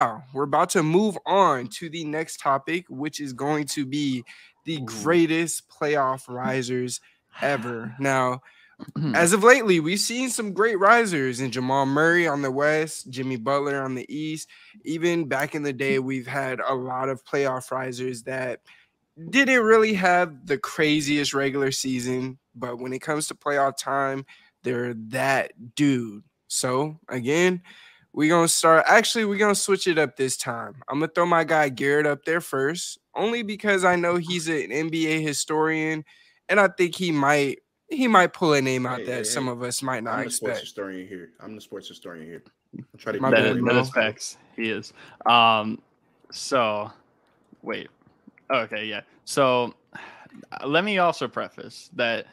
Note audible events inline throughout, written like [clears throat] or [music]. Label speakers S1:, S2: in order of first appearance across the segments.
S1: Now, we're about to move on to the next topic, which is going to be the greatest playoff mm. risers [sighs] ever. Now, mm-hmm. as of lately, we've seen some great risers in Jamal Murray on the West, Jimmy Butler on the East. Even back in the hmm. day, we've had a lot of playoff risers that didn't really have the craziest regular season, but when it comes to playoff time, they're that dude. So, again, we're gonna start. Actually, we're gonna switch it up this time. I'm gonna throw my guy Garrett up there first, only because I know he's an NBA historian, and I think he might he might pull a name out
S2: Hey,
S1: that
S2: hey,
S1: some
S2: hey.
S1: of us might not
S2: I'm the sports
S1: expect.
S2: historian here. I'm the sports historian here. I'll try to
S1: My
S2: be
S1: bad,
S3: That
S2: very
S3: is,
S1: bro.
S3: that is facts. He is. Um, so wait. Okay, yeah. So uh, let me also preface that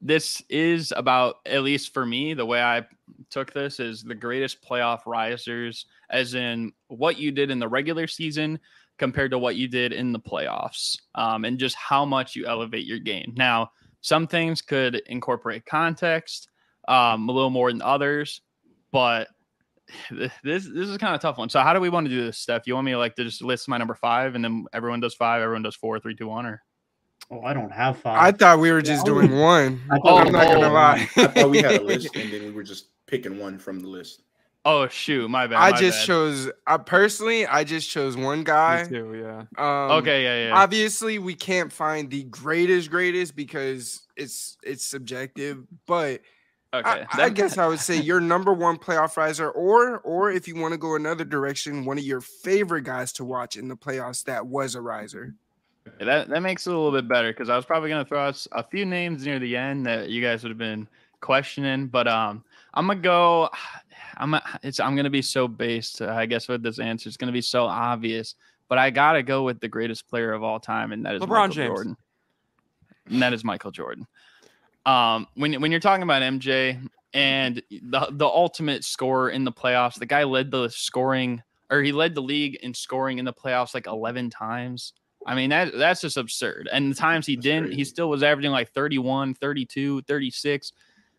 S3: this is about at least for me the way I took this is the greatest playoff risers as in what you did in the regular season compared to what you did in the playoffs um, and just how much you elevate your game. Now, some things could incorporate context um, a little more than others, but [sighs] this this is kind of a tough one. So how do we want to do this, Steph? You want me to like to just list my number five and then everyone does five, everyone does four, three, two, one, or
S4: Oh, I don't have five.
S1: I thought we were just
S4: Yeah,
S1: doing one.
S4: I
S1: I'm
S4: thought
S1: not
S4: we
S1: gonna lie.
S2: I thought we had a list, [laughs] and then we were just picking one from the list.
S3: oh shoot, my bad.
S1: I
S3: my
S1: just
S3: bad.
S1: chose. I personally, I just chose one guy.
S5: Me
S1: guy.
S5: too, yeah.
S1: Um,
S3: Okay, yeah, yeah.
S1: Obviously, we can't find the greatest greatest because it's it's subjective. But
S3: okay,
S1: I, I guess I would say [laughs] your number one playoff riser, or or if you want to go another direction, one of your favorite guys to watch in the playoffs that was a riser.
S3: that that makes it a little bit better because I was probably gonna throw out a few names near the end that you guys would have been questioning, but um, I'm gonna go. [sighs] I'm a- it's I'm gonna be so based. uh, I guess with this answer, it's gonna be so obvious, but I gotta go with the greatest player of all time, and that is
S5: LeBron
S3: Michael
S5: James.
S3: Jordan. And that is Michael Jordan. Um, when when you're talking about MJ and the the ultimate scorer in the playoffs, the guy led the scoring or he led the league in scoring in the playoffs like 11 times. I mean, that that's just absurd. And the times he
S2: That's
S3: didn't, he still was averaging like 31, 32, 36.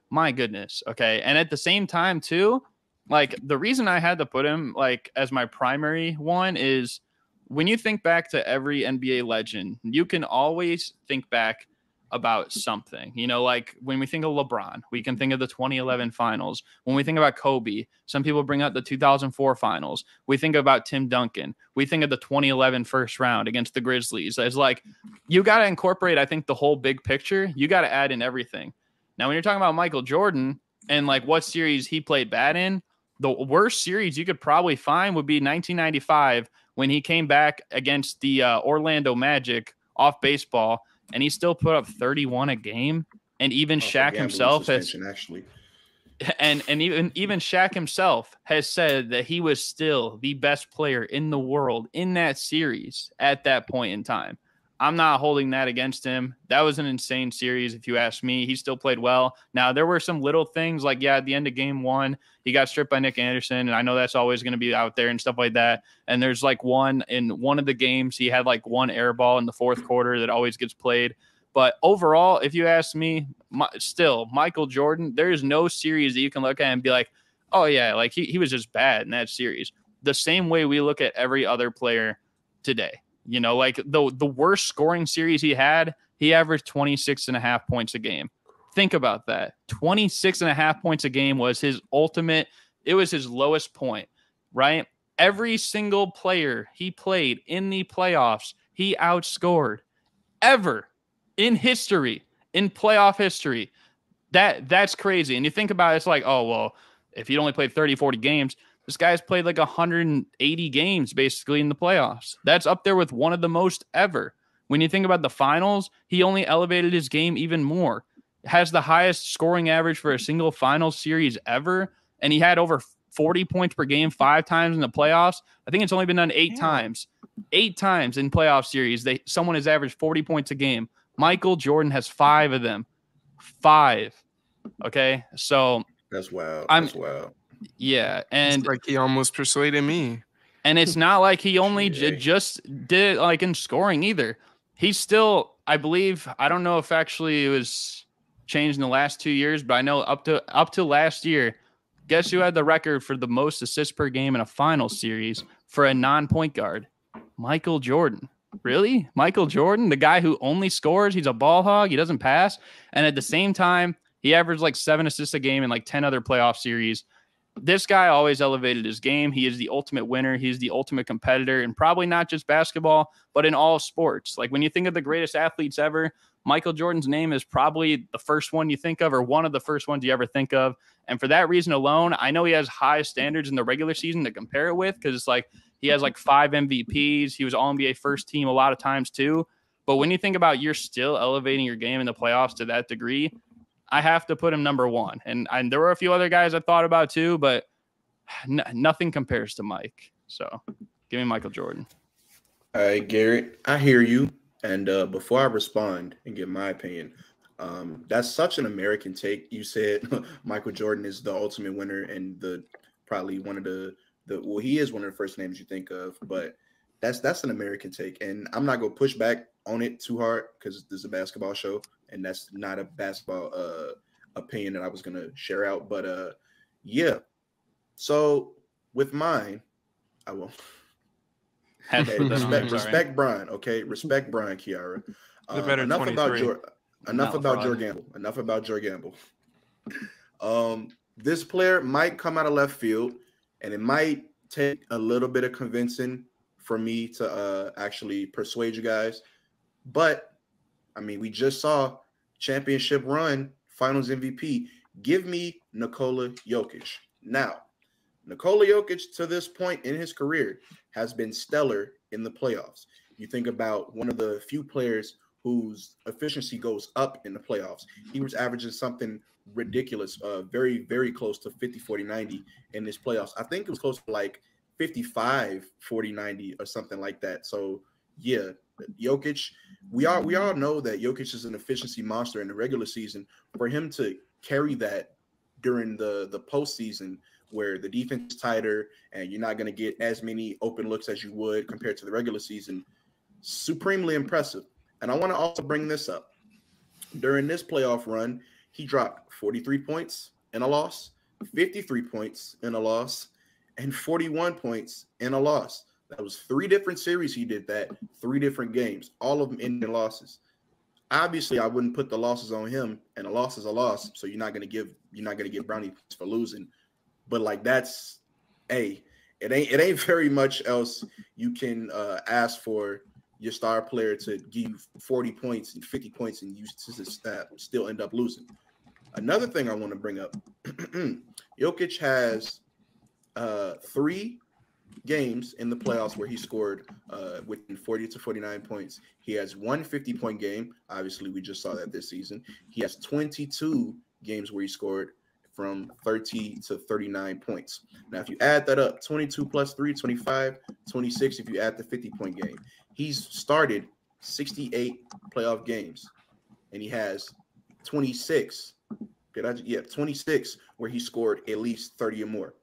S3: My goodness. Okay. And at the same time, too, like the reason I had to put him like as my primary one is when you think back to every NBA legend, you can always think back about something. You know, like when we think of LeBron, we can think of the 2011 finals. When we think about Kobe, some people bring up the 2004 finals. We think about Tim Duncan. We think of the 2011 first round against the Grizzlies. It's like you got to incorporate, I think, the whole big picture. You got to add in everything. Now, when you're talking about Michael Jordan and like what series he played bad in, the worst series you could probably find would be 1995 when he came back against the uh, Orlando Magic off baseball and he still put up 31 a game. And even
S2: Oh,
S3: Shaq himself has
S2: actually. [laughs]
S3: and and even even Shaq himself has said that he was still the best player in the world in that series at that point in time. I'm not holding that against him. That was an insane series, if you ask me. He still played well. Now there were some little things like yeah, at the end of game one, he got stripped by Nick Anderson, and I know that's always going to be out there and stuff like that. And there's like one in one of the games, he had like one air ball in the fourth quarter that always gets played. But overall, if you ask me, my, still Michael Jordan, there is no series that you can look at and be like, oh yeah, like he, he was just bad in that series. The same way we look at every other player today. You know, like the the worst scoring series he had, he averaged 26 and a half points a game. Think about that. 26 and a half points a game was his ultimate, it was his lowest point, right? Every single player he played in the playoffs, he outscored ever in history, in playoff history. That that's crazy. And you think about it, it's like, oh, well, if he'd only played 30, 40 games, this guy's played like 180 games basically in the playoffs. That's up there with one of the most ever. When you think about the finals, he only elevated his game even more. Has the highest scoring average for a single final series ever. And he had over 40 points per game five times in the playoffs. I think it's only been done eight
S5: Yeah.
S3: times. Eight times in playoff series, they someone has averaged 40 points a game. Michael Jordan has five of them. Five. Okay. So
S2: That's wild.
S3: I'm-
S2: That's wild.
S3: Yeah.
S1: And
S3: And
S1: like he almost persuaded me.
S3: and it's not like he only j- just did it like in scoring either. He's still, I believe, I don't know if actually it was changed in the last two years, but I know up to up to last year, guess who had the record for the most assists per game in a final series? for a non-point guard, Michael Jordan. Really? Michael Jordan, the guy who only scores, he's a ball hog, he doesn't pass, and at the same time, he averaged like 7 assists a game in like 10 other playoff series. This guy always elevated his game. He is the ultimate winner. He's the ultimate competitor, and probably not just basketball, but in all sports. Like when you think of the greatest athletes ever, Michael Jordan's name is probably the first one you think of, or one of the first ones you ever think of. And for that reason alone, I know he has high standards in the regular season to compare it with because it's like he has like five MVPs. He was All NBA first team a lot of times too. But when you think about you're still elevating your game in the playoffs to that degree, I have to put him number one. And, and there were a few other guys I thought about too, but [sighs] n- nothing compares to Mike. So give me Michael Jordan.
S2: All right, Garrett, I hear you. And uh, before I respond and give my opinion, um, that's such an American take. You said [laughs] Michael Jordan is the ultimate winner and the probably one of the the well, he is one of the first names you think of, but that's that's an American take, and I'm not gonna push back on it too hard because this is a basketball show, and that's not a basketball uh opinion that I was gonna share out. But uh, yeah. So with mine, I will. [laughs] Okay, respect, respect Brian. Okay, respect Brian Kiara.
S1: Uh, enough about your
S2: enough about your gamble. Enough about your gamble. Um, this player might come out of left field, and it might take a little bit of convincing for me to uh, actually persuade you guys. But I mean, we just saw championship run, Finals MVP. Give me Nikola Jokic now. Nikola Jokic, to this point in his career, has been stellar in the playoffs. You think about one of the few players whose efficiency goes up in the playoffs. He was averaging something ridiculous, uh, very, very close to 50, 40, 90 in this playoffs. I think it was close to like 55, 40, 90 or something like that. So, yeah, Jokic, we all we all know that Jokic is an efficiency monster in the regular season. For him to carry that during the the postseason where the defense is tighter and you're not going to get as many open looks as you would compared to the regular season. Supremely impressive. And I want to also bring this up. During this playoff run, he dropped 43 points in a loss, 53 points in a loss, and 41 points in a loss. That was three different series he did that, three different games, all of them ending losses. Obviously, I wouldn't put the losses on him, and a loss is a loss. So you're not gonna give you're not gonna get brownie for losing but like that's a it ain't it ain't very much else you can uh, ask for your star player to give you 40 points and 50 points and you still end up losing. Another thing I want to bring up [clears throat] Jokic has uh, three games in the playoffs where he scored uh, within 40 to 49 points. He has one 50 point game. Obviously, we just saw that this season. He has 22 games where he scored from 30 to 39 points. Now, if you add that up, 22 plus 3, 25, 26, if you add the 50 point game, he's started 68 playoff games and he has 26. Did I, yeah, 26 where he scored at least 30 or more.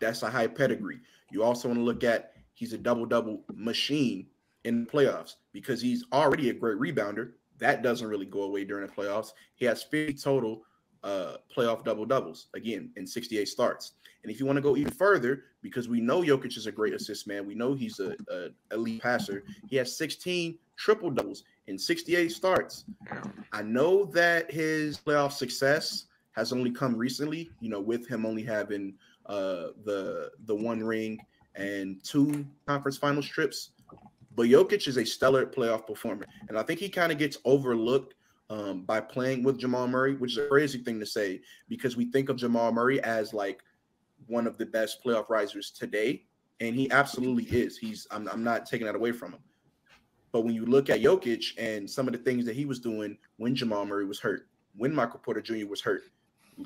S2: That's a high pedigree. You also want to look at he's a double double machine in the playoffs because he's already a great rebounder. That doesn't really go away during the playoffs. He has 50 total uh, playoff double doubles again in 68 starts. And if you want to go even further, because we know Jokic is a great assist man, we know he's a, a elite passer. He has 16 triple doubles in 68 starts. I know that his playoff success has only come recently. You know, with him only having uh, the the one ring and two conference finals trips. But Jokic is a stellar playoff performer, and I think he kind of gets overlooked um, by playing with Jamal Murray, which is a crazy thing to say because we think of Jamal Murray as like one of the best playoff risers today, and he absolutely is. He's I'm, I'm not taking that away from him. But when you look at Jokic and some of the things that he was doing when Jamal Murray was hurt, when Michael Porter Jr. was hurt,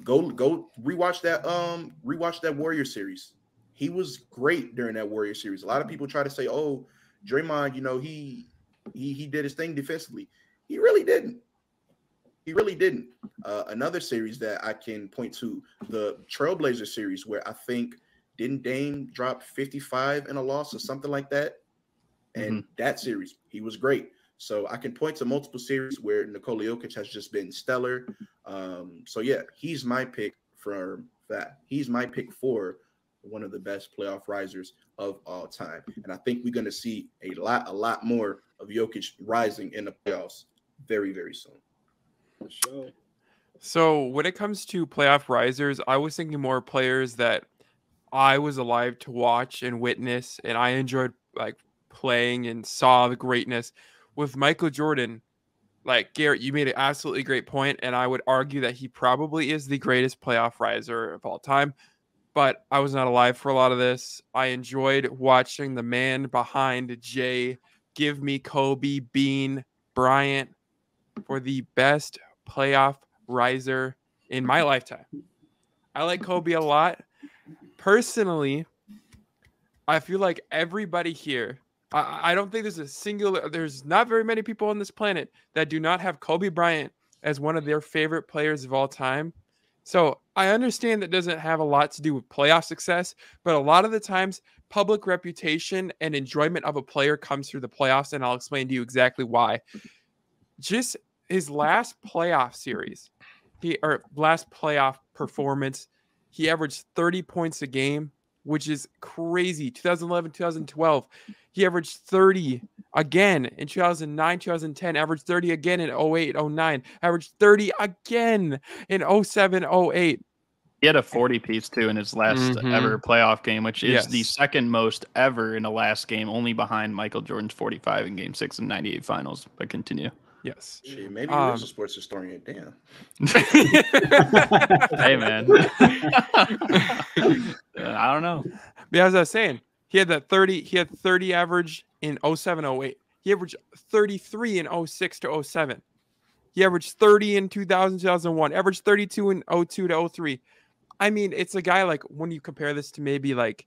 S2: go go rewatch that um rewatch that Warrior series. He was great during that Warrior series. A lot of people try to say, "Oh, Draymond, you know he he he did his thing defensively." He really didn't. He really didn't. Uh, another series that I can point to the Trailblazer series, where I think didn't Dame drop 55 in a loss or something like that? And mm-hmm. that series, he was great. So I can point to multiple series where Nikola Jokic has just been stellar. Um, so yeah, he's my pick for that. He's my pick for one of the best playoff risers of all time. And I think we're going to see a lot, a lot more of Jokic rising in the playoffs very, very soon.
S5: For sure.
S6: So when it comes to playoff risers, I was thinking more players that I was alive to watch and witness, and I enjoyed like playing and saw the greatness. With Michael Jordan, like Garrett, you made an absolutely great point, and I would argue that he probably is the greatest playoff riser of all time. But I was not alive for a lot of this. I enjoyed watching the man behind Jay give me Kobe, Bean, Bryant for the best playoff riser in my lifetime. I like Kobe a lot. Personally, I feel like everybody here, I, I don't think there's a singular, there's not very many people on this planet that do not have Kobe Bryant as one of their favorite players of all time. So I understand that doesn't have a lot to do with playoff success, but a lot of the times public reputation and enjoyment of a player comes through the playoffs, and I'll explain to you exactly why. Just his last playoff series, he or last playoff performance, he averaged 30 points a game, which is crazy. 2011, 2012, he averaged 30 again in 2009, 2010, averaged 30 again in 08, 09, averaged 30 again in 07, 08.
S3: He had a 40 piece too in his last
S6: Mhm.
S3: ever playoff game, which is the second most ever in a last game, only behind Michael Jordan's 45 in game six and 98 finals. But continue.
S6: Yes.
S2: Shit, maybe
S6: Um,
S2: he was a sports historian. Damn. [laughs]
S3: hey, man. [laughs] [laughs] I don't know.
S6: But as I was saying, he had that 30, he had 30 average in 07, 08. He averaged 33 in 06 to 07. He averaged 30 in 2000, 2001, averaged 32 in 02 to 03. I mean, it's a guy like when you compare this to maybe like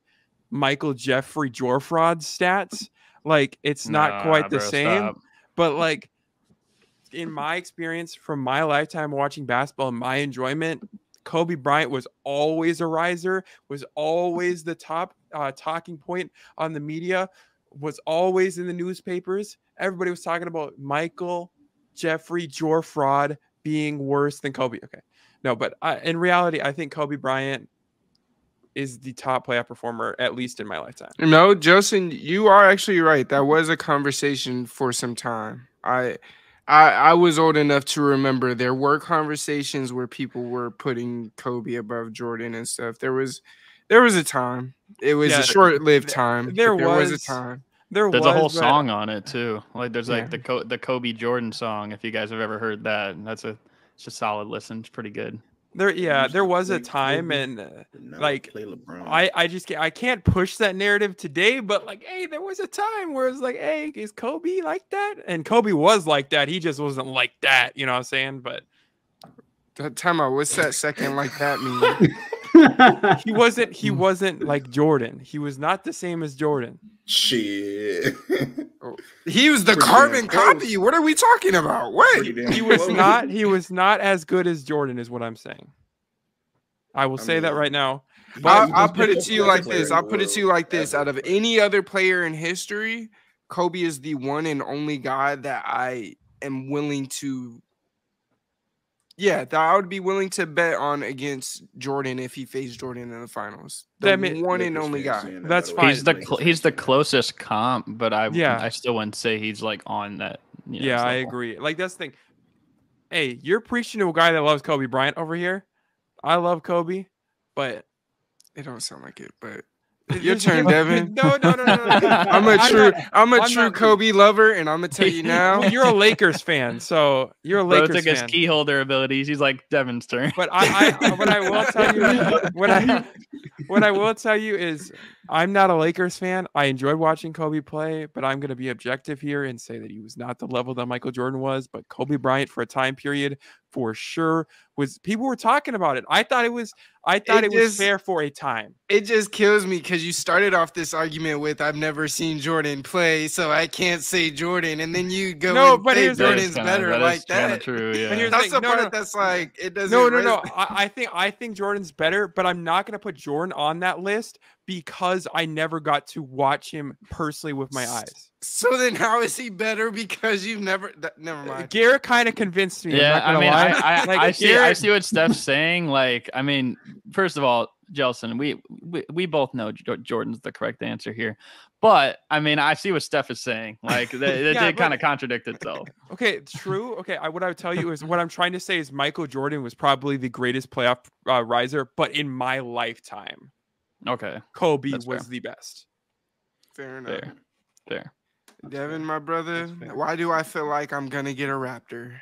S6: Michael Jeffrey Jorfraud's stats, like it's not
S3: Nah,
S6: quite the
S3: bro,
S6: same,
S3: stop.
S6: but like in my experience from my lifetime watching basketball and my enjoyment, Kobe Bryant was always a riser, was always the top uh, talking point on the media, was always in the newspapers. Everybody was talking about Michael Jeffrey Jorfraud being worse than Kobe. Okay, no, but I, in reality, I think Kobe Bryant is the top playoff performer, at least in my lifetime.
S1: No, Justin, you are actually right. That was a conversation for some time. I I I was old enough to remember there were conversations where people were putting Kobe above Jordan and stuff. There was there was a time. It was
S6: Yeah,
S1: a short-lived time.
S6: there
S1: there was, a time.
S6: There
S3: There's
S6: was
S3: a whole
S6: but-
S3: song on it too. Like there's
S1: Yeah.
S3: like the Co- the Kobe Jordan song. If you guys have ever heard that, that's a it's a solid listen. It's pretty good.
S6: There, yeah, there was a time, and uh, Like. I, I just can't, I can't push that narrative today. But like, hey, there was a time where it's like, hey, is Kobe like that? And Kobe was like that. He just wasn't like that. You know what I'm saying? But
S1: That time out. What's that second like that mean? [laughs]
S6: he wasn't. He mm. wasn't like Jordan. He was not the same as Jordan.
S2: Shit. Oh.
S1: He was the
S2: Pretty
S1: carbon copy. What are we talking about?
S2: Pretty
S1: Wait.
S6: He was
S2: close.
S6: not. [laughs] He was not as good as Jordan. Is what I'm saying. I will
S2: I
S6: say that right now.
S2: He
S1: I'll, I'll put it to you like this. I'll put it to you like this. Out of any other player in history, Kobe is the one and only guy that I am willing to. Yeah, that I would be willing to bet on against Jordan if he faced Jordan in the finals. The
S6: I mean-
S1: one and only guy.
S6: That's
S2: by the way.
S6: fine.
S3: He's the cl- he's the closest comp, but I
S6: Yeah.
S3: I still wouldn't say he's like on that. You know,
S6: yeah, I
S3: level.
S6: agree. Like that's the thing. Hey, you're preaching to a guy that loves Kobe Bryant over here. I love Kobe, but
S1: It don't sound like it, but your turn,
S6: give-
S1: Devin.
S6: No, no, no, no. no, no. [laughs]
S1: I'm a
S6: I'm
S1: true, I'm a
S6: I'm
S1: true Kobe lover, and I'm gonna tell you [laughs] now.
S6: You're a Lakers fan, so you're a
S3: Bro
S6: Lakers
S3: took his
S6: fan.
S3: key holder abilities. He's like Devin's turn.
S6: But I, I, what I will [laughs] tell you, what I, what I will tell you is, I'm not a Lakers fan. I enjoyed watching Kobe play, but I'm going to be objective here and say that he was not the level that Michael Jordan was. But Kobe Bryant, for a time period, for sure, was. People were talking about it. I thought it was. I thought
S1: It
S6: it, was fair for a time.
S1: it just kills me because you started off this argument with "I've never seen Jordan play, so I can't say Jordan," and then you go
S6: No, but
S1: say
S6: here's
S1: Jordan's
S3: kinda-
S1: better
S3: that is
S1: like that.
S3: True, yeah.
S6: here's
S1: That's
S6: thing,
S1: the
S6: no,
S1: part
S6: no, no.
S1: that's like it doesn't.
S6: No, no, no. I, I think I think Jordan's better, but I'm not going to put Jordan on that list because I never got to watch him personally with my eyes.
S1: So then, how is he better? Because you've never. That, never mind.
S6: Garrett kind of convinced me.
S3: Yeah, I mean,
S6: lie.
S3: I, I,
S6: Like,
S3: I see, I see what Steph's saying. Like, I mean, first of all, Jelson, we, we we both know Jordan's the correct answer here, but I mean, I see what Steph is saying. Like, that [laughs] it
S6: Yeah,
S3: did kind of contradict itself. [laughs]
S6: Okay, true. Okay, I, what I would tell you is what I'm trying to say is Michael Jordan was probably the greatest playoff uh, riser, but in my lifetime,
S3: Okay,
S6: Kobe
S3: That's fair.
S6: was the best.
S1: Fair enough.
S3: fair, fair.
S1: Devin, my brother, why do I feel like I'm gonna get a Raptor?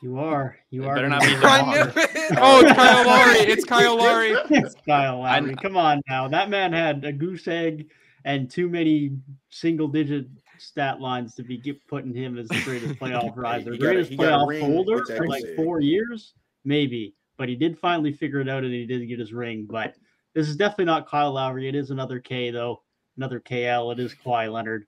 S4: You are. You
S3: It
S4: are.
S3: better
S4: gonna
S3: not be
S4: get
S3: Kyle
S1: I knew
S4: Lowry.
S1: it.
S6: Oh, it's Kyle Lowry. It's Kyle [laughs] Lowry.
S4: it's Kyle
S3: I-
S4: Lowry. Come on now. That man had a goose egg and too many single digit stat lines to be get, putting him as the greatest playoff [laughs] riser.
S2: he got a-
S4: greatest
S2: a
S4: playoff holder for like four years, maybe. But he did finally figure it out and he did get his ring. But this is definitely not Kyle Lowry. It is another K though. Another KL. It is Kawhi Leonard.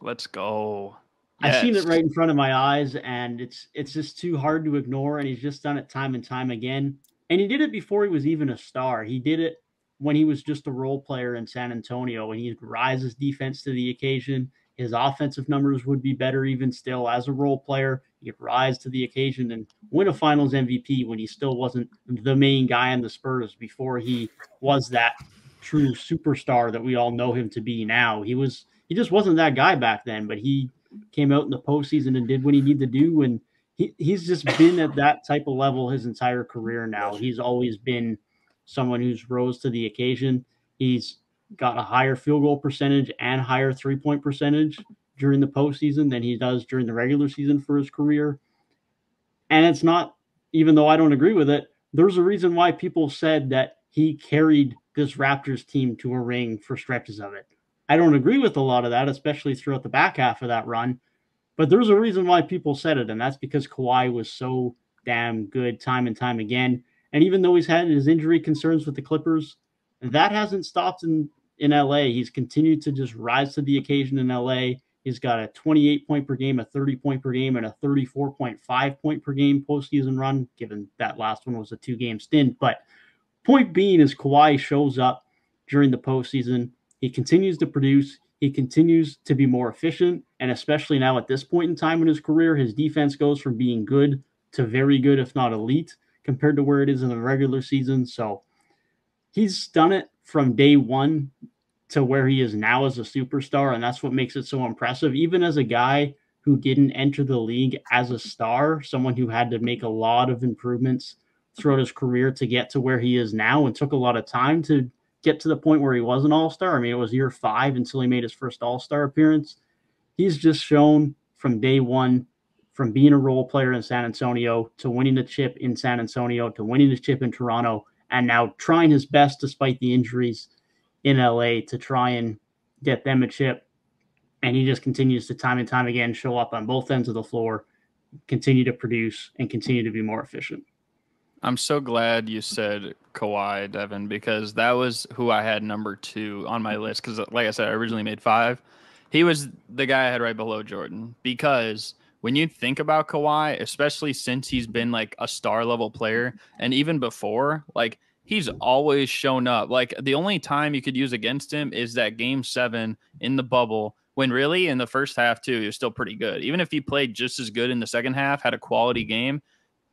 S3: Let's go.
S4: I've seen it right in front of my eyes, and it's it's just too hard to ignore. And he's just done it time and time again. And he did it before he was even a star. He did it when he was just a role player in San Antonio. When he rises defense to the occasion, his offensive numbers would be better even still as a role player. He could rise to the occasion and win a Finals MVP when he still wasn't the main guy on the Spurs before he was that true superstar that we all know him to be now. He was he just wasn't that guy back then, but he came out in the postseason and did what he needed to do. And he, he's just been at that type of level his entire career now. He's always been someone who's rose to the occasion. He's got a higher field goal percentage and higher three point percentage during the postseason than he does during the regular season for his career. And it's not, even though I don't agree with it, there's a reason why people said that he carried this Raptors team to a ring for stretches of it. I don't agree with a lot of that, especially throughout the back half of that run. But there's a reason why people said it, and that's because Kawhi was so damn good time and time again. And even though he's had his injury concerns with the Clippers, that hasn't stopped in, in LA. He's continued to just rise to the occasion in LA. He's got a 28 point per game, a 30 point per game, and a 34.5 point per game postseason run, given that last one was a two game stint. But point being is Kawhi shows up during the postseason. He continues to produce. He continues to be more efficient. And especially now at this point in time in his career, his defense goes from being good to very good, if not elite, compared to where it is in the regular season. So he's done it from day one to where he is now as a superstar. And that's what makes it so impressive. Even as a guy who didn't enter the league as a star, someone who had to make a lot of improvements throughout his career to get to where he is now and took a lot of time to get to the point where he was an all star. I mean, it was year five until he made his first all star appearance. He's just shown from day one, from being a role player in San Antonio to winning the chip in San Antonio to winning the chip in Toronto, and now trying his best despite the injuries in LA to try and get them a chip. And he just continues to time and time again show up on both ends of the floor, continue to produce, and continue to be more efficient.
S3: I'm so glad you said Kawhi, Devin, because that was who I had number two on my list. Because, like I said, I originally made five. He was the guy I had right below Jordan. Because when you think about Kawhi, especially since he's been like a star level player, and even before, like he's always shown up. Like the only time you could use against him is that game seven in the bubble. When really in the first half too, he was still pretty good. Even if he played just as good in the second half, had a quality game,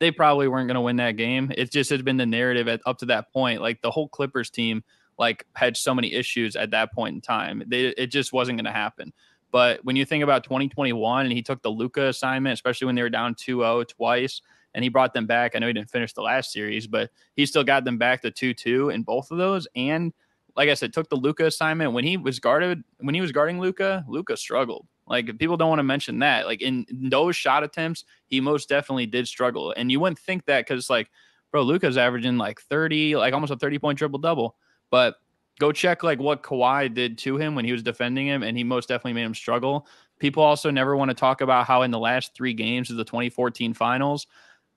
S3: they probably weren't going to win that game. It just has been the narrative at, up to that point. Like the whole Clippers team, like had so many issues at that point in time. They, it just wasn't going to happen. But when you think about 2021 and he took the Luka assignment, especially when they were down 2-0 twice, and he brought them back. I know he didn't finish the last series, but he still got them back to 2-2 in both of those. And like I said, took the Luka assignment when he was guarded when he was guarding Luka. Luka struggled. Like people don't want to mention that. Like in those shot attempts, he most definitely did struggle. And you wouldn't think that because like, bro, Luka's averaging like 30, like almost a 30 point triple double. But go check like what Kawhi did to him when he was defending him, and he most definitely made him struggle. People also never want to talk about how in the last three games of the 2014 finals,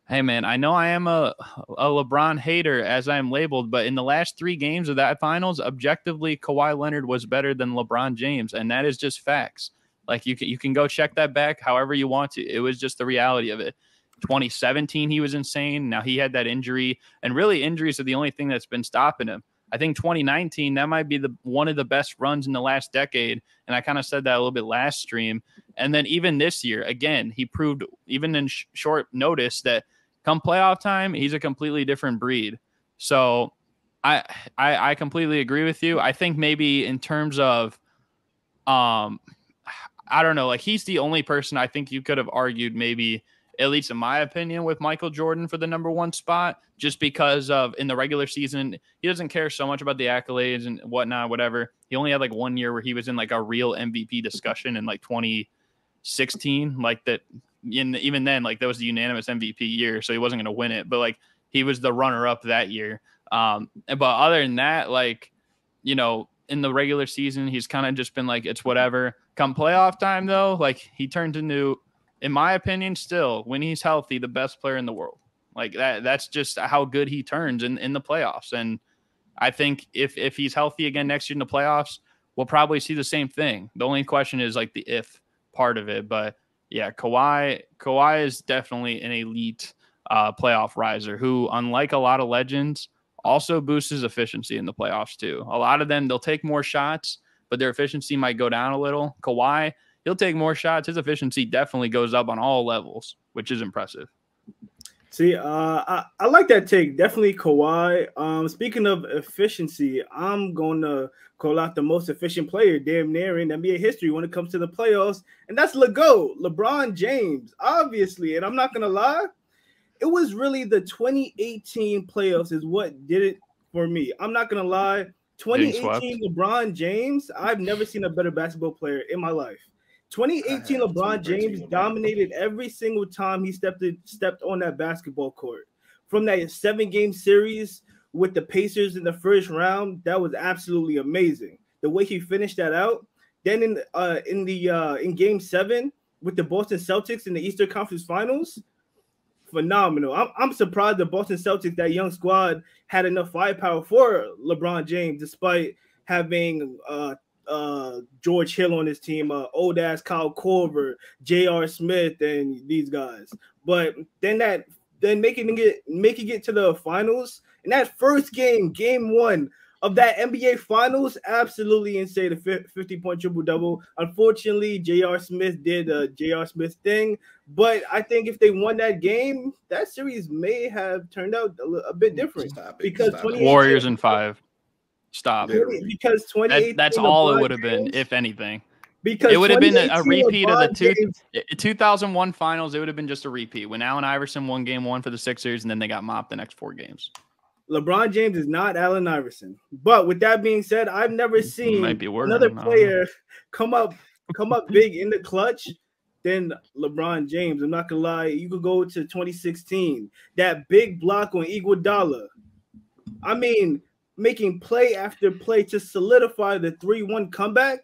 S3: hey man, I know I am a a LeBron hater as I am labeled, but in the last three games of that finals, objectively, Kawhi Leonard was better than LeBron James, and that is just facts. Like you can you can go check that back however you want to. It was just the reality of it. 2017, he was insane. Now he had that injury, and really injuries are the only thing that's been stopping him. I think 2019 that might be the one of the best runs in the last decade, and I kind of said that a little bit last stream. And then even this year, again, he proved even in sh- short notice that come playoff time, he's a completely different breed. So I, I I completely agree with you. I think maybe in terms of um I don't know, like he's the only person I think you could have argued maybe at least in my opinion with Michael Jordan for the number 1 spot just because of in the regular season he doesn't care so much about the accolades and whatnot whatever. He only had like one year where he was in like a real MVP discussion in like 2016 like that even then like that was the unanimous MVP year so he wasn't going to win it but like he was the runner up that year. Um, but other than that, like, you know, in the regular season, he's kind of just been like, it's whatever. Come playoff time, though, like he turned into, in my opinion, still when he's healthy, the best player in the world. Like that, that's just how good he turns in, in the playoffs. And I think if if he's healthy again next year in the playoffs, we'll probably see the same thing. The only question is like the if part of it. But yeah, Kawhi, Kawhi is definitely an elite uh, playoff riser who, unlike a lot of legends, also boosts his efficiency in the playoffs too. A lot of them they'll take more shots, but their efficiency might go down a little. Kawhi, he'll take more shots. His efficiency definitely goes up on all levels, which is impressive.
S5: See, uh, I, I like that take. Definitely Kawhi. Um, speaking of efficiency, I'm going to call out the most efficient player, damn near in NBA history when it comes to the playoffs, and that's Lego, LeBron James, obviously. And I'm not going to lie, it was really the 2018 playoffs is what did it for me. I'm not gonna lie. 2018 LeBron James, I've never seen a better basketball player in my life. 2018 LeBron James dominated every single time he stepped in, stepped on that basketball court. From that seven game series with the Pacers in the first round, that was absolutely amazing. The way he finished that out. Then in uh in the uh in game seven with the Boston Celtics in the Eastern Conference Finals, phenomenal. I'm, I'm surprised the Boston Celtics, that young squad, had enough firepower for LeBron James, despite having uh, uh, George Hill on his team, uh, old ass Kyle Korver, J.R. Smith, and these guys. But then that then making it making it to the finals in that first game, game one, of that NBA Finals, absolutely insane. A 50 point triple double. Unfortunately, J.R. Smith did a J.R. Smith thing, but I think if they won that game, that series may have turned out a, a bit different
S2: Stop it,
S5: because
S2: stop it.
S3: Warriors in five. Stop.
S2: Literally.
S5: because 2018
S3: That, that's all it would have been, if anything.
S5: because
S3: it would have been a- a repeat of the two-
S5: James-
S3: I- 2001 finals, it would have been just a repeat when Allen Iverson won game one for the Sixers and then they got mopped the next four games.
S5: LeBron James is not Allen Iverson. But with that being said, I've never seen
S3: might be worse.
S5: another
S3: I don't know.
S5: player come up come up big in the clutch than LeBron James. I'm not gonna lie. You could go to 2016, that big block on Iguodala. I mean, making play after play to solidify the 3-1 comeback.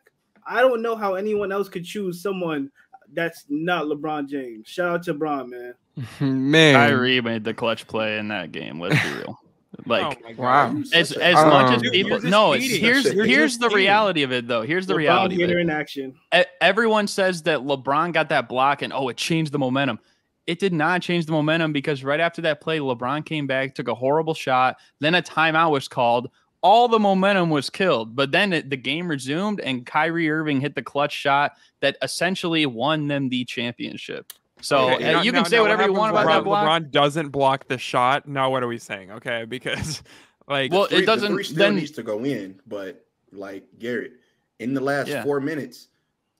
S5: I don't know how anyone else could choose someone that's not LeBron James. Shout out to Bron, man. [laughs]
S1: Man,
S3: Kyrie made the clutch play in that game. Let's be real. Like
S6: Oh
S1: wow.
S3: As as
S1: Um,
S3: much as people no, it's here's here's the reality of it though. Here's the
S5: LeBron
S3: reality of it.
S5: in action.
S3: Everyone says that LeBron got that block and oh, it changed the momentum. It did not change the momentum because right after that play, LeBron came back, took a horrible shot, then a timeout was called. All the momentum was killed, but then it, the game resumed, and Kyrie Irving hit the clutch shot that essentially won them the championship. So
S6: Okay,
S3: uh,
S6: now-
S3: you
S6: now-
S3: can say
S6: now what
S3: whatever you want
S6: when
S3: about that
S6: LeBron,
S3: block.
S6: LeBron doesn't block the shot. Now what are we saying? Okay, [laughs] because like
S3: Well,
S2: Three-
S3: it doesn't
S2: three still
S3: then
S2: needs to go in, but like Garrett, in the last
S3: Yeah.
S2: four minutes,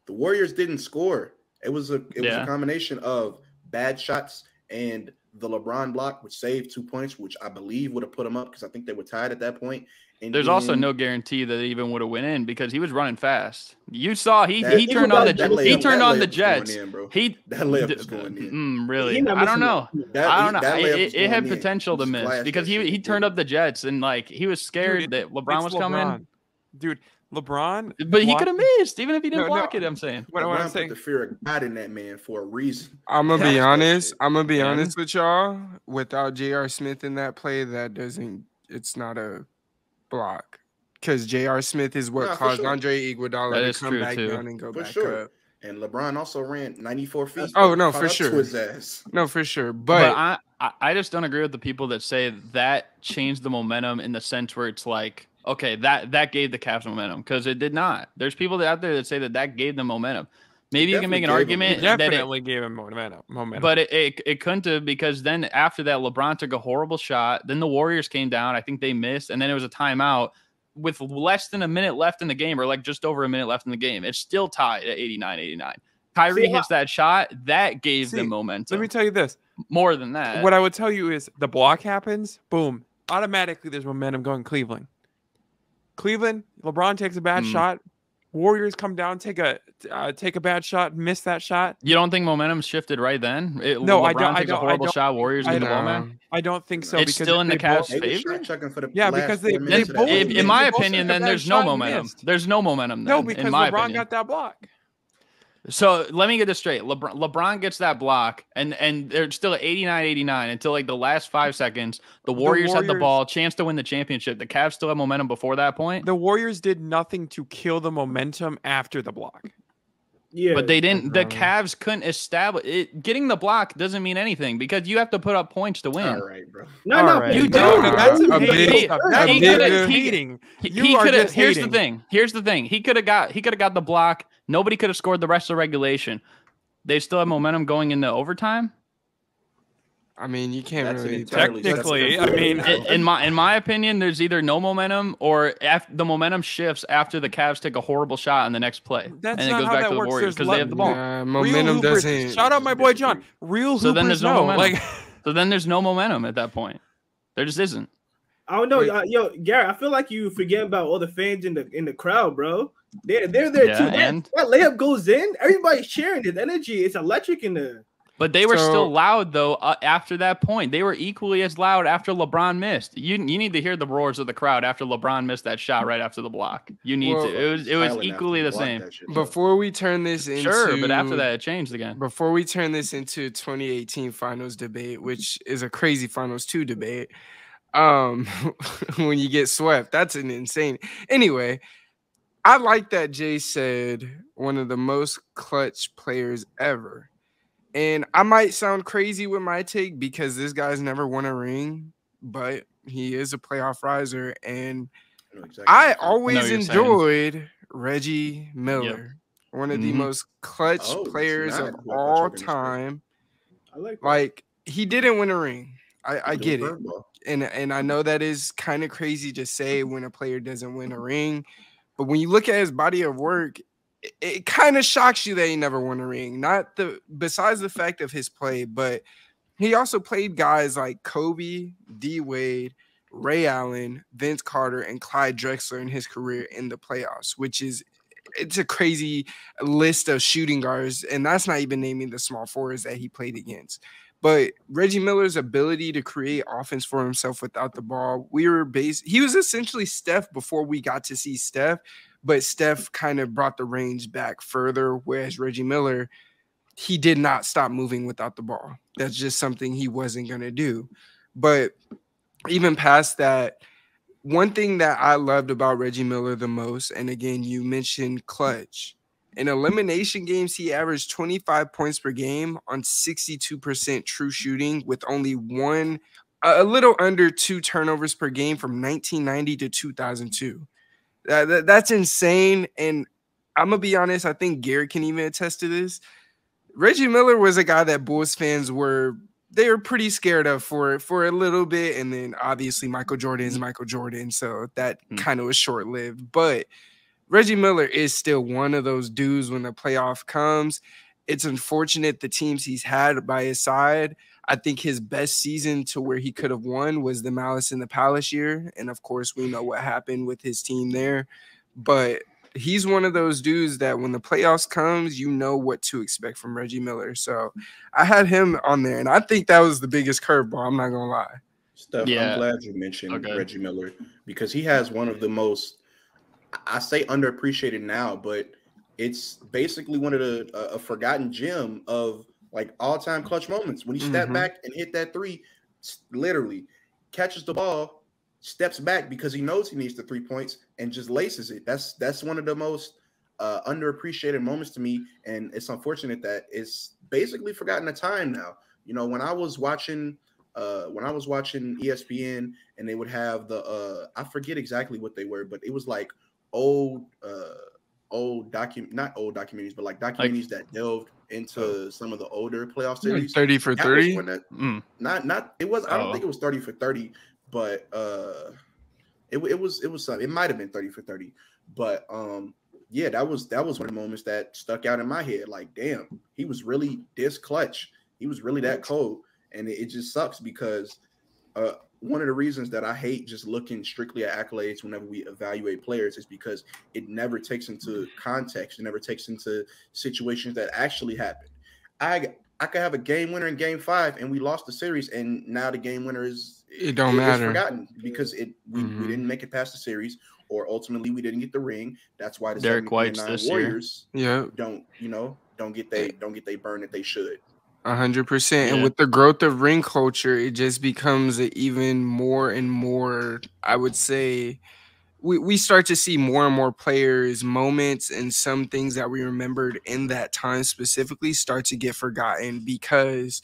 S2: the Warriors didn't score. It was a it was
S3: Yeah.
S2: a combination of bad shots and the LeBron block, which saved two points, which I believe would have put them up because I think they were tied at that point. And
S3: There's also no guarantee that it even would have went in because he was running fast. You saw he
S2: that-
S3: he turned on the
S5: that
S3: he turned on the
S2: layup was going
S3: Jets.
S2: in, bro.
S3: He
S2: That layup
S3: d-
S2: was going in.
S3: mm, really? I don't know.
S2: That,
S3: I don't know.
S2: that
S3: I-
S2: layup
S3: It, it had
S2: going in.
S3: potential to miss because he he turned up the Jets and like he was scared
S6: Dude,
S3: that LeBron
S6: it's
S3: was coming.
S6: Dude, LeBron.
S3: But he could have missed even if he didn't
S6: No, no.
S3: block it. I'm saying.
S6: What, what I'm saying.
S2: the fear of God in that man for a reason.
S1: I'm gonna be honest. I'm gonna be honest with y'all. Without J.R. Smith in that play, that doesn't. It's not a block because J.R. Smith is what
S2: Nah,
S1: caused
S2: sure.
S1: Andre Iguodala to come back
S3: too.
S1: down and go
S2: For
S1: back
S2: sure.
S1: up.
S2: And LeBron also ran 94 feet.
S1: Oh, no, for sure.
S2: his ass.
S1: No, for sure.
S3: But,
S1: But,
S3: I, I I just don't agree with the people that say that changed the momentum in the sense where it's like okay, that that gave the Cavs momentum because it did not. There's people out there that say that that gave them momentum. Maybe you can make an
S2: definitely gave them-
S3: argument
S6: It
S3: that it,
S6: definitely gave him momentum. momentum.
S3: but it, it it couldn't have because then after that LeBron took a horrible shot. Then the Warriors came down. I think they missed, and then it was a timeout with less than a minute left in the game, or like just over a minute left in the game. It's still tied at 89-89. Kyrie
S5: See,
S3: hits that shot. That gave
S6: See,
S3: them momentum.
S6: let me tell you this:
S3: More than that.
S6: what I would tell you is the block happens, boom, automatically there's momentum going Cleveland. Cleveland, LeBron takes a bad
S3: Mm.
S6: shot. Warriors come down, take a uh, take a bad shot, miss that shot.
S3: you don't think momentum shifted right then? It,
S6: No,
S3: LeBron
S6: I don't- I don't-
S3: a
S6: I
S3: horrible
S6: don't-
S3: shot. Warriors
S6: I
S3: get the ball
S6: don't- I don't think so.
S3: It's still in the Cavs' favor?
S2: shot checking for the
S6: Yeah, because they- they
S2: minutes of that
S6: both-
S3: In, in my opinion, then there's no momentum. There's no momentum.
S6: No, because
S3: in my
S6: LeBron
S3: opinion.
S6: got that block.
S3: So let me get this straight. LeBron, LeBron gets that block, and and they're still at 89 89 until like the last five seconds. The Warriors, had the ball, chance to win the championship. The Cavs still have momentum before that point,
S6: The Warriors did nothing to kill the momentum after the block.
S5: Yeah,
S3: but they didn't. The
S1: bro.
S3: Cavs couldn't establish it. Getting the block doesn't mean anything because you have to put up points to win.
S2: All right, bro.
S5: no,
S3: All
S5: no,
S3: right.
S5: you
S3: You
S5: don't.
S6: that's
S1: A
S6: a
S1: big-
S6: big,
S1: a
S6: that's
S3: big-
S6: big
S3: he- He,
S6: You
S3: he
S6: are
S3: could have.
S6: just
S3: Here's the thing. Here's the thing. He could have got. He could have got the block. Nobody could have scored the rest of the regulation. They still have momentum going into overtime.
S1: I mean, you can't
S2: That's
S1: really
S6: Technically, I mean-
S3: In, in my in my opinion, there's either no momentum or af- the momentum shifts after the Cavs take a horrible shot on the next play,
S6: That's
S3: and it goes back to the
S6: works.
S3: Warriors because they have the ball.
S1: Nah,
S6: Real
S1: momentum
S6: hoopers-
S1: doesn't.
S6: Shout out my boy John. Real
S3: So then there's no
S6: know.
S3: momentum.
S6: Like
S3: So then there's no momentum at that point. There just isn't.
S5: I don't know,
S6: Wait.
S5: uh, yo, Garrett. I feel like you forget about all the fans in the in the crowd, bro. They're they're there
S3: Yeah,
S5: too. That,
S3: and?
S5: that layup goes in. Everybody's cheering. There's energy. It's electric in there.
S3: But they were
S1: So-
S3: still loud though uh, after that point. They were equally as loud after LeBron missed. You you need to hear the roars of the crowd after LeBron missed that shot right after the block. You need
S1: Well,
S3: to. It was it was equally the same.
S2: shit.
S1: Before we turn this into
S3: Sure, but after that it changed again.
S1: before we turn this into 2018 finals debate, which is a crazy finals two debate, um, [laughs] when you get swept, that's an insane. Anyway, I like that Jay said one of the most clutch players ever. And I might sound crazy with my take because this guy's never won a ring, but he is a playoff riser. And
S2: I exactly
S1: I
S2: what you're saying.
S1: always
S3: what you're saying.
S1: enjoyed Reggie Miller, one of the
S3: Mhm.
S1: most clutch
S2: Oh,
S1: players of
S2: what- what
S1: all
S2: you're gonna say.
S1: time.
S5: I like that.
S1: Like he didn't win a ring. I, I get it,
S2: curveball.
S1: And and I know that is kind of crazy to say mm-hmm. when a player doesn't win a ring, but when you look at his body of work, it, it kind of shocks you that he never won a ring. Not the besides the fact of his play, but he also played guys like Kobe, D Wade, Ray Allen, Vince Carter, and Clyde Drexler in his career in the playoffs, which is it's a crazy list of shooting guards, and that's not even naming the small forwards that he played against. But Reggie Miller's ability to create offense for himself without the ball, we were based. He was essentially Steph before we got to see Steph, but Steph kind of brought the range back further, whereas Reggie Miller, he did not stop moving without the ball. That's just something he wasn't gonna do. But even past that, one thing that I loved about Reggie Miller the most, and again, you mentioned clutch. In elimination games, he averaged 25 points per game on 62% true shooting with only one, a little under two turnovers per game from 1990 to 2002. That- that- that's insane. And I'm going to be honest, I think Garrett can even attest to this. Reggie Miller was a guy that Bulls fans were they were pretty scared of for for a little bit, and then obviously Michael Jordan is Michael Jordan, so that
S3: Mm.
S1: kind of was short lived. But Reggie Miller is still one of those dudes when the playoff comes. It's unfortunate the teams he's had by his side. I think his best season to where he could have won was the Malice in the Palace year, and of course we know what happened with his team there. But he's one of those dudes that when the playoffs comes, you know what to expect from Reggie Miller. So I had him on there, and I think that was the biggest curveball. I'm not gonna lie.
S2: Steph,
S3: Yeah.
S2: I'm glad you mentioned
S3: Okay.
S2: Reggie Miller because he has one of the most, I say underappreciated now, but it's basically one of the a, a forgotten gem of like all time clutch moments when he stepped
S1: Mhm.
S2: back and hit that three, literally catches the ball, steps back because he knows he needs the three points and just laces it. That's that's one of the most uh, underappreciated moments to me, and it's unfortunate that it's basically forgotten a time now. You know, when I was watching uh, when I was watching ESPN and they would have the uh, I forget exactly what they were, but it was like old uh old document not old documentaries, but like documentaries that delved into some of the older playoff series.
S1: 30 for
S2: That
S1: 30.
S2: that-
S3: Mm.
S2: not not it was I don't
S3: Oh.
S2: think it was 30 for 30, but uh it, it was it was something it might have been 30 for 30. But um yeah, that was that was one of the moments that stuck out in my head. Like, damn, he was really this clutch. He was really that cold. And it, it just sucks because uh one of the reasons that I hate just looking strictly at accolades whenever we evaluate players is because it never takes into context, it never takes into situations that actually happened. I I could have a game winner in game five and we lost the series, and now the game winner is
S1: It don't
S2: is
S1: matter.
S2: forgotten because it we,
S1: Mhm.
S2: we didn't make it past the series, or ultimately we didn't get the ring. That's why the
S3: Derek White's this year.
S2: Warriors
S1: Yeah.
S2: don't you know don't get they don't get they burn that they should.
S1: A hundred percent. And with the growth of ring culture, it just becomes even more and more, I would say, we, we start to see more and more players, moments, and some things that we remembered in that time specifically start to get forgotten because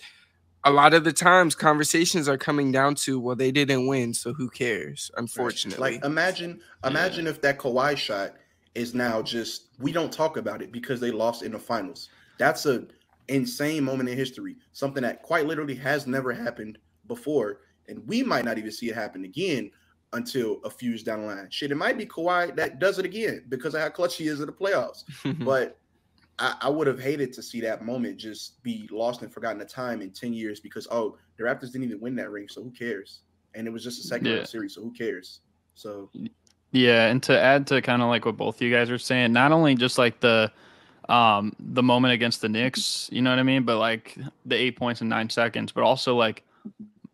S1: a lot of the times conversations are coming down to, well, they didn't win, so who cares? Unfortunately.
S2: Like imagine imagine if that Kawhi shot is now just we don't talk about it because they lost in the finals. That's a insane moment in history, something that quite literally has never happened before, and we might not even see it happen again until a few years down the line. Shit, it might be Kawhi that does it again because of how clutch he is in the playoffs. [laughs] But I, I would have hated to see that moment just be lost and forgotten to time in 10 years because oh, the Raptors didn't even win that ring, so who cares? And it was just a second
S3: Yeah.
S2: round series, so who cares? So
S3: Yeah, and to add to kind of like what both you guys are saying, not only just like the um the moment against the Knicks, you know what I mean, but like the eight points in nine seconds, but also like,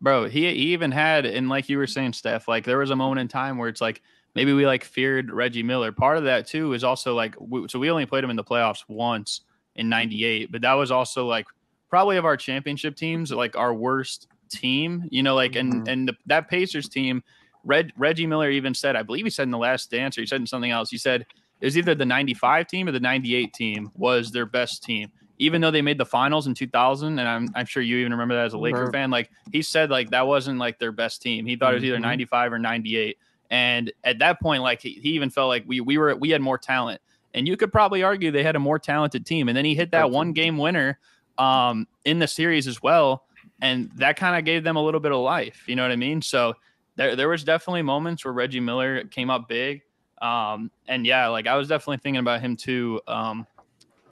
S3: bro, he, he even had and like you were saying, Steph, like there was a moment in time where it's like maybe we like feared Reggie Miller. Part of that too is also like we, so we only played him in the playoffs once in '98, but that was also like probably of our championship teams, like our worst team. You know, like and
S1: Mhm.
S3: and the, that Pacers team. Reg, Reggie Miller even said, I believe he said in the last dance, or he said in something else. He said it was either the 95 team or the 98 team was their best team, even though they made the finals in 2000. And I'm, I'm sure you even remember that as a Laker
S1: Right.
S3: fan. Like he said, like that wasn't like their best team. He thought it was either
S1: Mhm.
S3: 95 or 98. And at that point, like he, he even felt like we we were we had more talent. And you could probably argue they had a more talented team. And then he hit that one game winner um, in the series as well. And that kind of gave them a little bit of life. You know what I mean? So there, there was definitely moments where Reggie Miller came up big. Um, and yeah, like I was definitely thinking about him too. Um,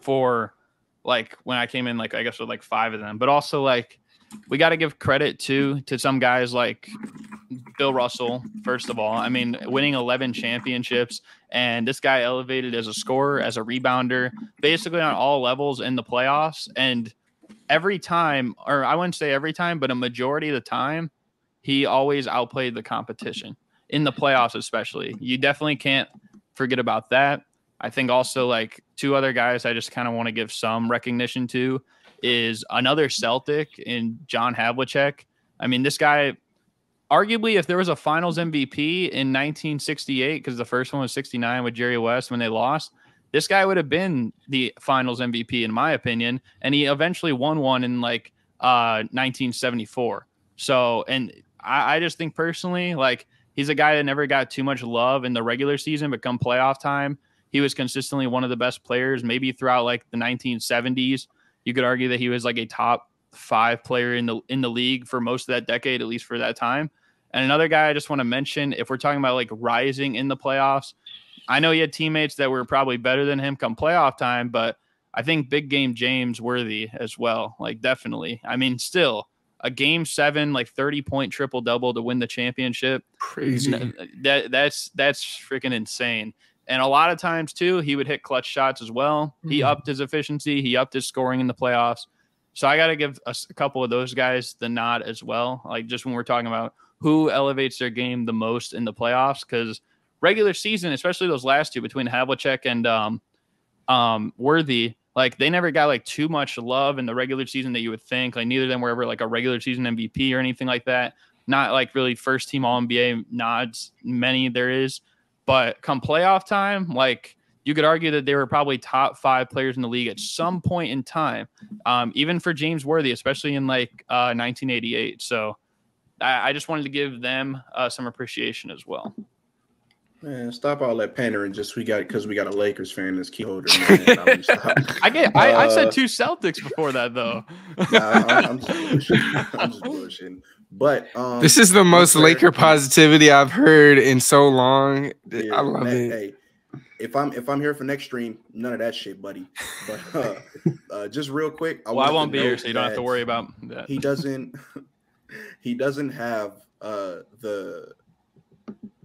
S3: for like when I came in, like I guess with like five of them, but also like we got to give credit to to some guys like Bill Russell. First of all, I mean, winning 11 championships, and this guy elevated as a scorer, as a rebounder, basically on all levels in the playoffs. And every time, or I wouldn't say every time, but a majority of the time, he always outplayed the competition in the playoffs, especially. You definitely can't forget about that. I think also like two other guys I just kind of want to give some recognition to is another Celtic in John Havlicek. I mean, this guy, arguably, if there was a Finals MVP in 1968, because the first one was 69 with Jerry West when they lost, this guy would have been the Finals MVP in my opinion, and he eventually won one in like uh 1974. So, and I, I just think personally, like he's a guy that never got too much love in the regular season, but come playoff time, he was consistently one of the best players. Maybe throughout like the 1970s, you could argue that he was like a top five player in the in the league for most of that decade, at least for that time. And another guy I just want to mention, if we're talking about like rising in the playoffs, I know he had teammates that were probably better than him come playoff time, but I think big game James worthy as well. Like definitely. I mean, still a game seven, like 30 point triple double to win the championship.
S1: Crazy.
S3: That that's that's freaking insane. And a lot of times too, he would hit clutch shots as well. He
S1: Mhm.
S3: upped his efficiency. He upped his scoring in the playoffs. So I got to give a couple of those guys the nod as well. Like just when we're talking about who elevates their game the most in the playoffs, because regular season, especially those last two between Havlicek and um, um, Worthy, like they never got like too much love in the regular season that you would think. Like neither of them were ever like a regular season MVP or anything like that. Not like really first team All NBA nods, many there is, but come playoff time, like you could argue that they were probably top five players in the league at some point in time, um, even for James Worthy, especially in like uh, 1988. So I, I just wanted to give them uh, some appreciation as well.
S2: Man, stop all that pandering. Just we got because we got a Lakers fan that's key holder. Man. [laughs] I'm stop.
S3: I get. I, I
S2: Uh,
S3: said two Celtics before that though. [laughs]
S2: Nah, I, I'm just bullshitting. I'm just [laughs] bullshitting. But um,
S1: This is the most
S2: fair.
S1: Laker positivity I've heard in so long.
S2: yeah,
S1: I love
S2: that-
S1: it.
S2: Hey, if I'm if I'm here for next stream, none of that shit, buddy. But uh, uh, just real quick, I
S3: well, I won't be here, so you don't have to worry about that.
S2: He doesn't. he doesn't have uh, the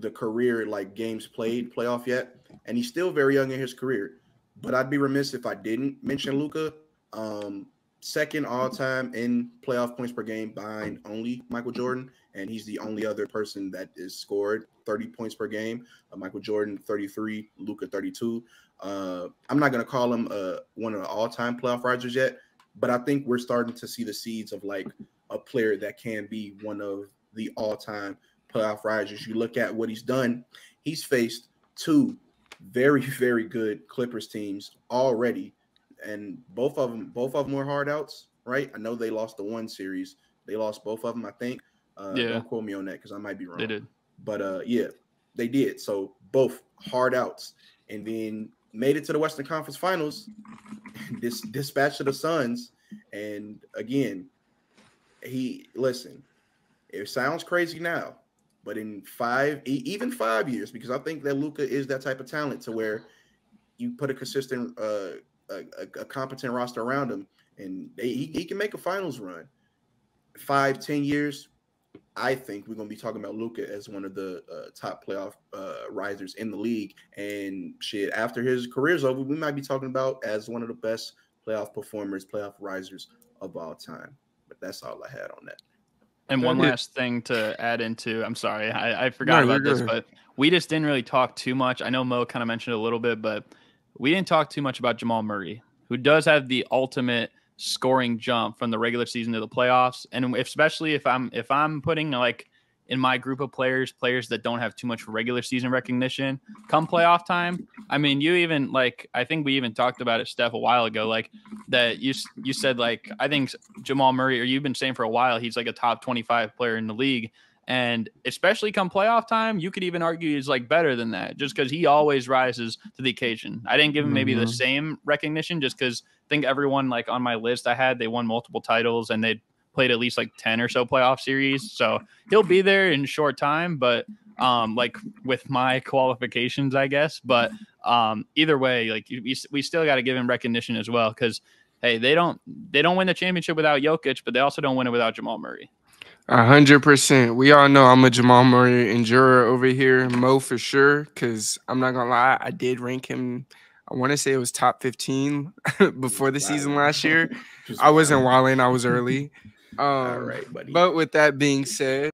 S2: the career like games played playoff yet, and he's still very young in his career. But I'd be remiss if I didn't mention Luka. Um, second all time in playoff points per game behind only Michael Jordan, and he's the only other person that is scored 30 points per game. Uh, Michael Jordan 33, Luka 32. Uh, I'm not gonna call him uh, one of the all-time playoff risers yet, but I think we're starting to see the seeds of like a player that can be one of the all-time playoff risers. You look at what he's done; he's faced two very, [laughs] very good Clippers teams already, and both of them, both of them were hard outs, right? I know they lost the one series; they lost both of them, I think. Uh,
S3: Yeah.
S2: Don't quote me on that because I might be wrong.
S3: They did.
S2: But uh, yeah, they did. So both hard outs, and then made it to the Western Conference Finals. [laughs] This dispatch to the Suns, and again, he listen. It sounds crazy now, but in five, even five years, because I think that Luka is that type of talent to where you put a consistent, uh, a, a- a competent roster around him, and they, he, he can make a finals run. Five, ten years, I think we're going to be talking about Luka as one of the uh, top playoff uh, risers in the league. And shit, after his career's over, we might be talking about as one of the best playoff performers, playoff risers of all time. But that's all I had on that.
S3: And one last thing to add into, I'm sorry, I, I forgot
S6: No,
S3: about this, but we just didn't really talk too much. I know Mo kind of mentioned a little bit, but we didn't talk too much about Jamal Murray, who does have the ultimate scoring jump from the regular season to the playoffs. And if, especially if I'm if I'm putting like in my group of players, players that don't have too much regular season recognition, come playoff time. I mean, you even like I think we even talked about it, Steph, a while ago. Like that you you said like I think Jamal Murray, or you've been saying for a while, he's like a top twenty five player in the league. And especially come playoff time, you could even argue he's like better than that, just because he always rises to the occasion. I didn't give him maybe the
S1: Mhm.
S3: same recognition, just because I think everyone like on my list I had they won multiple titles and they played at least like ten or so playoff series. So he'll be there in short time, but um, like with my qualifications, I guess. But um, either way, like we, we still got to give him recognition as well because hey, they don't they don't win the championship without Jokic, but they also don't win it without Jamal Murray.
S1: A hundred percent. We all know I'm a Jamal Murray endurer over here, Mo for sure. Cause I'm not gonna lie, I did rank him. I want to say it was top 15 [laughs] before the season last year. [laughs] I wasn't
S2: wild.
S1: wilding, I was early. Um,
S2: All right, buddy.
S1: But with that being said,